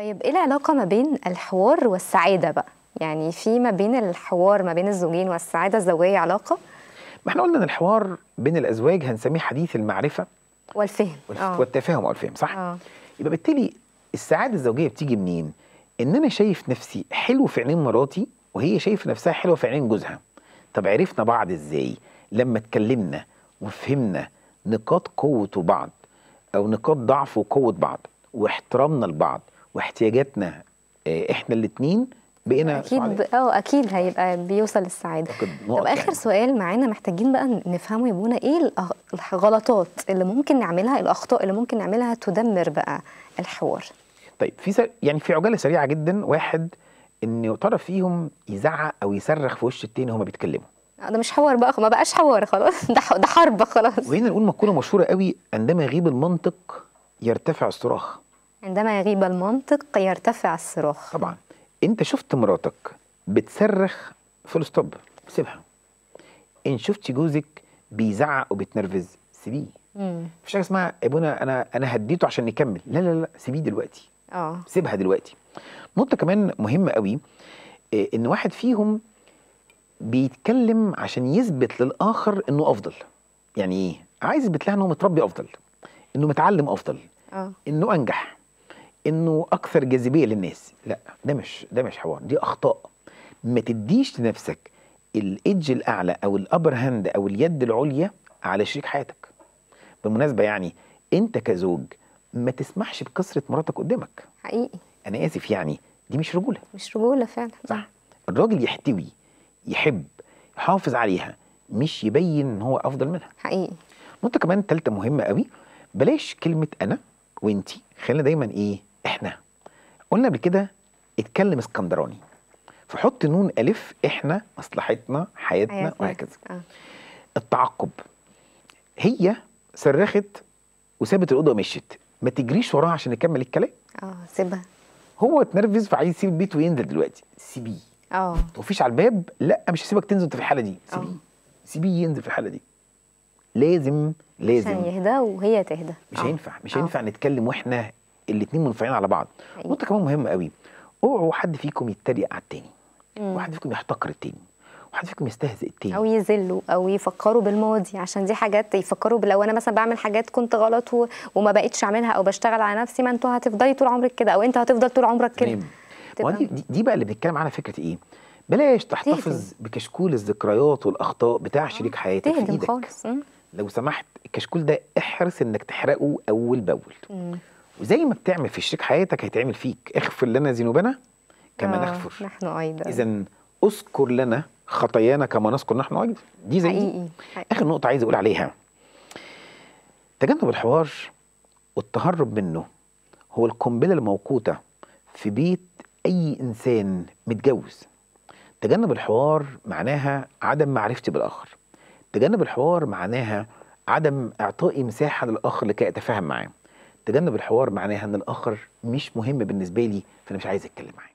طيب إيه العلاقة ما بين الحوار والسعادة بقى؟ يعني في ما بين الحوار ما بين الزوجين والسعادة الزوجية علاقة ما إحنا قلنا إن الحوار بين الأزواج هنسميه حديث المعرفة والفهم والف- والتفاهم أو الفهم صح؟ آه يبقى بالتالي السعادة الزوجية بتيجي منين؟ إن أنا شايف نفسي حلو في عينين مراتي وهي شايفه نفسها حلوة في عينين جوزها. طب عرفنا بعض إزاي؟ لما اتكلمنا وفهمنا نقاط قوة بعض أو نقاط ضعف وقوة بعض واحترامنا لبعض واحتياجاتنا آه، إحنا الاثنين بقينا أكيد. آه أكيد هيبقى بيوصل للسعادة أعتقد طب آخر يعني. سؤال معانا محتاجين بقى نفهمه يا بونا إيه الغلطات اللي ممكن نعملها الأخطاء اللي ممكن نعملها تدمر بقى الحوار؟ طيب في سر... يعني في عجالة سريعة جدا واحد إن طرف فيهم يزعق أو يصرخ في وش التاني هما بيتكلموا. آه، ده مش حوار بقى ما بقاش حوار خلاص. ده ده حرب خلاص. وهنا نقول مقولة مشهورة قوي عندما يغيب المنطق يرتفع الصراخ. عندما يغيب المنطق يرتفع الصراخ طبعا. إنت شفت مراتك بتصرخ full stop سيبها. إن شفت جوزك بيزعق وبيتنرفز سيبيه. مفيش حاجة اسمها يا أبونا أنا أنا هديته عشان نكمل لا لا لا سيبيه دلوقتي. آه. سيبها دلوقتي. نقطة كمان مهمة قوي إيه، إن واحد فيهم بيتكلم عشان يثبت للآخر إنه أفضل. يعني إيه؟ عايز يثبت لها انه متربي أفضل إنه متعلم أفضل آه. إنه أنجح. إنه أكثر جاذبية للناس. لا ده مش ده مش حوار دي أخطاء. ما تديش لنفسك ال edge الأعلى أو ال upper hand أو اليد العليا على شريك حياتك. بالمناسبة يعني أنت كزوج ما تسمحش بكسرة مراتك قدامك. حقيقي. أنا آسف يعني دي مش رجولة. مش رجولة فعلا. صح. الراجل يحتوي يحب يحافظ عليها مش يبين إن هو أفضل منها. حقيقي. نقطة كمان تالتة مهمة قوي بلاش كلمة أنا وأنتي. خلينا دايما إحنا قلنا قبل كده اتكلم اسكندراني. فحط نون ألف إحنا مصلحتنا حياتنا. وهكذا. آه. التعقب. هي صرخت وسابت الأوضة ومشيت. ما تجريش وراها عشان نكمل الكلام. آه سيبها. هو اتنرفز فعايز يسيب البيت وينزل دلوقتي. سيبيه. آه. توقفيش على الباب؟ لا مش هسيبك تنزل انت في الحالة دي. آه. سيبيه. سيبيه ينزل في الحالة دي. لازم لازم. عشان يهدى وهي تهدى. مش آه. هينفع مش آه. هينفع نتكلم وإحنا الاتنين منفعين على بعض. حقيقي. نقطة كمان مهمة قوي. اوعوا حد فيكم يتريق على التاني. مم. واحد فيكم يحتقر التاني. واحد فيكم يستهزئ التاني. أو يذلوا أو يفكروا بالماضي عشان دي حاجات يفكروا لو أنا مثلا بعمل حاجات كنت غلط و... وما بقتش اعملها أو بشتغل على نفسي ما أنتوا هتفضلي طول عمرك كده أو أنت هتفضل طول عمرك كده. دي, دي بقى اللي بنتكلم عنها فكرة إيه؟ بلاش تحتفظ بكشكول الذكريات والأخطاء بتاع شريك حياتك في إيدك. خالص. لو سمحت الكشكول ده احرص إنك تحرقه أول بأول. وزي ما بتعمل في شريك حياتك هيتعمل فيك. اغفر لنا ذنوبنا كما آه، نغفر. نحن أيضا. اذا اذكر لنا خطايانا كما نذكر نحن أيضا. دي زي دي. حقيقي حقيقي. آخر نقطة عايز أقول عليها. تجنب الحوار والتهرب منه هو القنبلة الموقوتة في بيت أي إنسان متجوز. تجنب الحوار معناها عدم معرفتي بالآخر. تجنب الحوار معناها عدم اعطائي مساحة للآخر لكي أتفاهم معاه. تجنب الحوار معناها إن الآخر مش مهم بالنسبة لي فأنا مش عايز أتكلم معاه